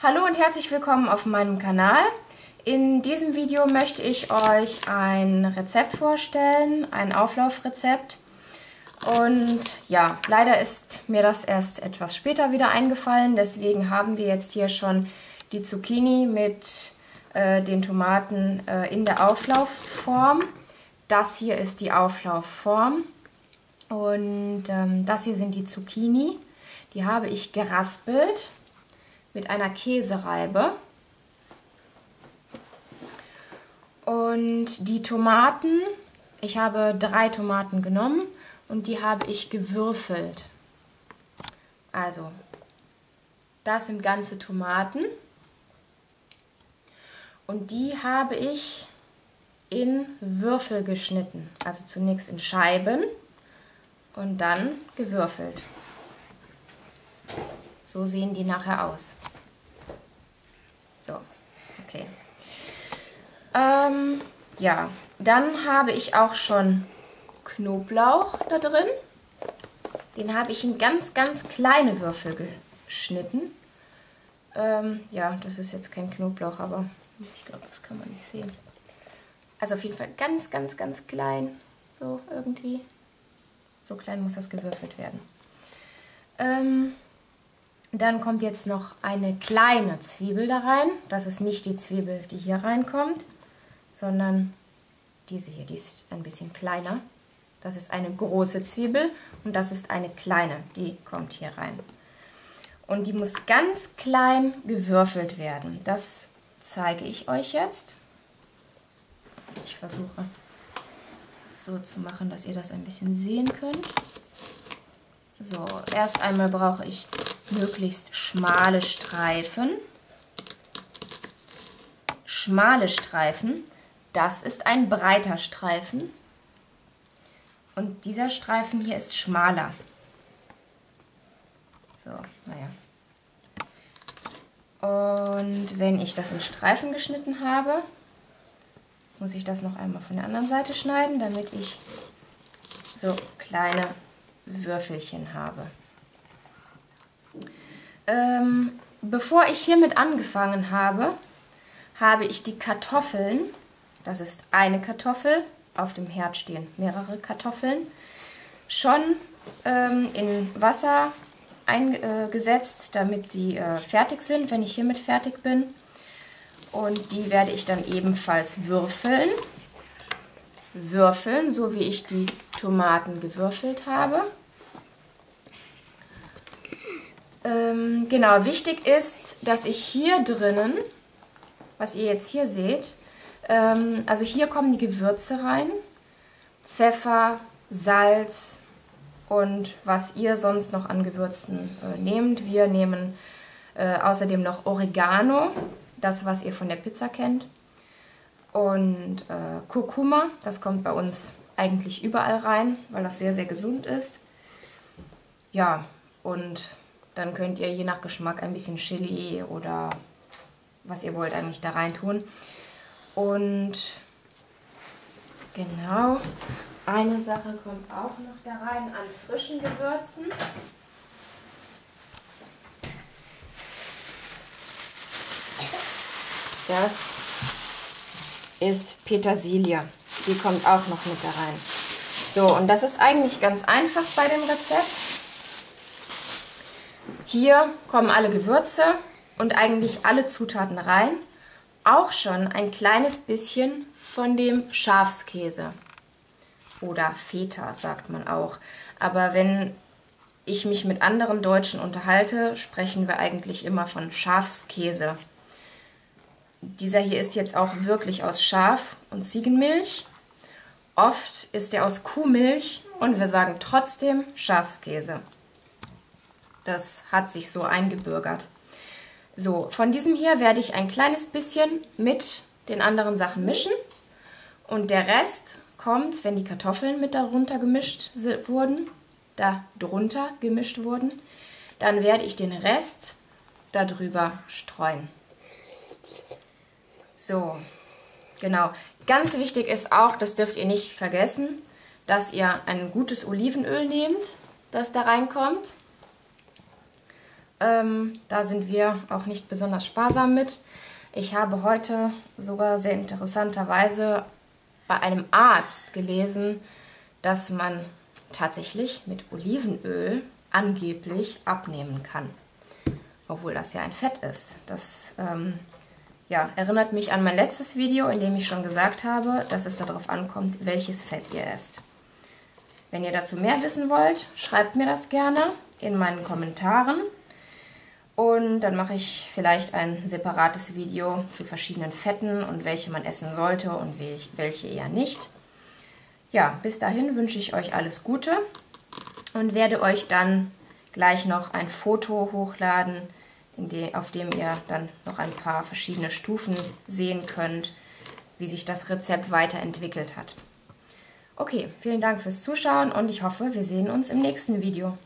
Hallo und herzlich willkommen auf meinem Kanal. In diesem Video möchte ich euch ein Rezept vorstellen, ein Auflaufrezept. Und ja, leider ist mir das erst etwas später wieder eingefallen, deswegen haben wir jetzt hier schon die Zucchini mit äh, den Tomaten äh, in der Auflaufform. Das hier ist die Auflaufform und ähm, das hier sind die Zucchini. Die habe ich geraspelt mit einer Käsereibe. Und die Tomaten, ich habe drei Tomaten genommen und die habe ich gewürfelt. Also, das sind ganze Tomaten. Und die habe ich in Würfel geschnitten. Also zunächst in Scheiben und dann gewürfelt. So sehen die nachher aus. So, okay. Ähm, ja, dann habe ich auch schon Knoblauch da drin. Den habe ich in ganz, ganz kleine Würfel geschnitten. Ähm, ja, das ist jetzt kein Knoblauch, aber ich glaube, das kann man nicht sehen. Also auf jeden Fall ganz, ganz, ganz klein. So irgendwie. So klein muss das gewürfelt werden. Ähm, dann kommt jetzt noch eine kleine Zwiebel da rein. Das ist nicht die Zwiebel, die hier reinkommt, sondern diese hier, die ist ein bisschen kleiner. Das ist eine große Zwiebel und das ist eine kleine, die kommt hier rein. Und die muss ganz klein gewürfelt werden. Das zeige ich euch jetzt. Ich versuche so zu machen, dass ihr das ein bisschen sehen könnt. So, erst einmal brauche ich möglichst schmale Streifen. Schmale Streifen, das ist ein breiter Streifen. Und dieser Streifen hier ist schmaler. So, naja. Und wenn ich das in Streifen geschnitten habe, muss ich das noch einmal von der anderen Seite schneiden, damit ich so kleine Würfelchen habe. Ähm, bevor ich hiermit angefangen habe, habe ich die Kartoffeln, das ist eine Kartoffel, auf dem Herd stehen mehrere Kartoffeln, schon ähm, in Wasser eingesetzt, damit sie äh, fertig sind, wenn ich hiermit fertig bin. Und die werde ich dann ebenfalls würfeln. Würfeln, so wie ich die Tomaten gewürfelt habe. Ähm, genau, wichtig ist, dass ich hier drinnen, was ihr jetzt hier seht, ähm, also hier kommen die Gewürze rein. Pfeffer, Salz und was ihr sonst noch an Gewürzen äh, nehmt. Wir nehmen äh, außerdem noch Oregano, das was ihr von der Pizza kennt. Und äh, Kurkuma, das kommt bei uns eigentlich überall rein, weil das sehr, sehr gesund ist. Ja, und dann könnt ihr je nach Geschmack ein bisschen Chili oder was ihr wollt eigentlich da rein tun. Und genau, eine Sache kommt auch noch da rein an frischen Gewürzen. Das ist Petersilie. Die kommt auch noch mit da rein. So, und das ist eigentlich ganz einfach bei dem Rezept. Hier kommen alle Gewürze und eigentlich alle Zutaten rein. Auch schon ein kleines bisschen von dem Schafskäse. Oder Feta sagt man auch. Aber wenn ich mich mit anderen Deutschen unterhalte, sprechen wir eigentlich immer von Schafskäse. Dieser hier ist jetzt auch wirklich aus Schaf- und Ziegenmilch. Oft ist er aus Kuhmilch und wir sagen trotzdem Schafskäse. Das hat sich so eingebürgert. So, von diesem hier werde ich ein kleines bisschen mit den anderen Sachen mischen. Und der Rest kommt, wenn die Kartoffeln mit darunter gemischt wurden, da drunter gemischt wurden, dann werde ich den Rest darüber streuen. So, genau. Ganz wichtig ist auch, das dürft ihr nicht vergessen, dass ihr ein gutes Olivenöl nehmt, das da reinkommt. Ähm, da sind wir auch nicht besonders sparsam mit. Ich habe heute sogar sehr interessanterweise bei einem Arzt gelesen, dass man tatsächlich mit Olivenöl angeblich abnehmen kann. Obwohl das ja ein Fett ist. Das ähm, ja, erinnert mich an mein letztes Video, in dem ich schon gesagt habe, dass es darauf ankommt, welches Fett ihr esst. Wenn ihr dazu mehr wissen wollt, schreibt mir das gerne in meinen Kommentaren. Und dann mache ich vielleicht ein separates Video zu verschiedenen Fetten und welche man essen sollte und welche eher nicht. Ja, bis dahin wünsche ich euch alles Gute und werde euch dann gleich noch ein Foto hochladen, de, auf dem ihr dann noch ein paar verschiedene Stufen sehen könnt, wie sich das Rezept weiterentwickelt hat. Okay, vielen Dank fürs Zuschauen und ich hoffe, wir sehen uns im nächsten Video.